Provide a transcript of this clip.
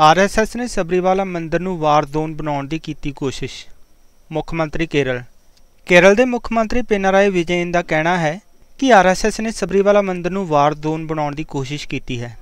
RSS ਨੇ ਸਬਰੀਵਾਲਾ ਮੰਦਿਰ ਨੂੰ ਵਾਰ ਜ਼ੋਨ ਬਣਾਉਣ ਦੀ ਕੀਤੀ ਕੋਸ਼ਿਸ਼। ਮੁੱਖ ਮੰਤਰੀ ਕੇਰਲ। ਕੇਰਲ ਦੇ ਮੁੱਖ ਮੰਤਰੀ ਪਿਨਰਾਈ ਵਿਜੇਨ ਦਾ ਕਹਿਣਾ ਹੈ ਕਿ ਆਰਐਸਐਸ ਨੇ ਸਬਰੀਵਾਲਾ ਮੰਦਿਰ ਨੂੰ ਵਾਰ ਜ਼ੋਨ ਬਣਾਉਣ ਦੀ ਕੋਸ਼ਿਸ਼ ਕੀਤੀ ਹੈ।